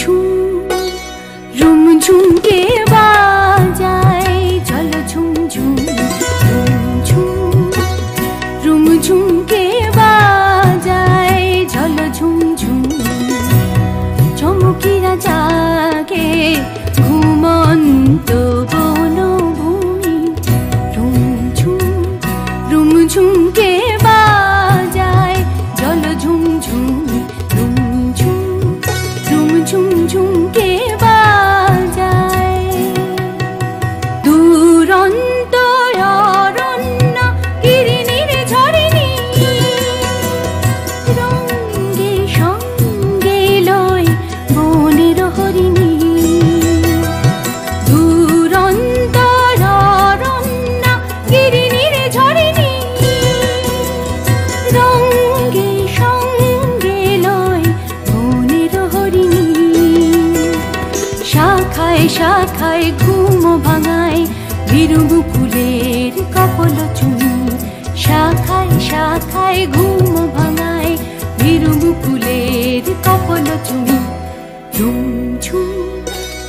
ঝুম ঝুম শাখায় শাখায় ঘুম ভাঙায়। বীরবুকুলের কপল চুনি শাখায় শাখায় ঘুম ভাঙায়। বীরবুকুলের কপল চুনি রুম ঝুম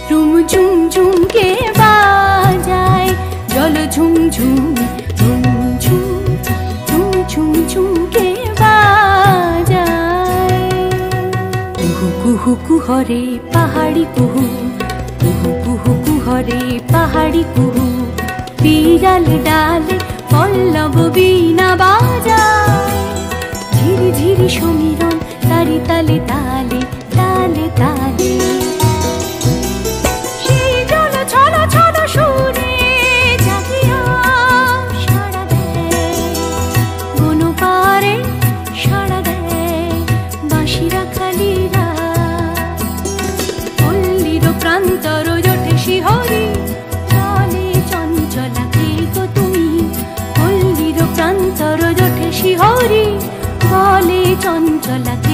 রুম ঝুম ঝুমকে বাজায়? জল ঝুম ঝুম ঝুম ঝুম ঝুম ঝুম ঝুমকে কুহু কুহু, কুহরে পাহাড়ি কুহু। কুহু কুহু, কুহরে পাহাড়ি কুহু। বিড়াল ডালে পল্লব বীণা বাজা ঝিরি ঝিরি সমীরণ তারি তালে তালে চঞ্চলা কে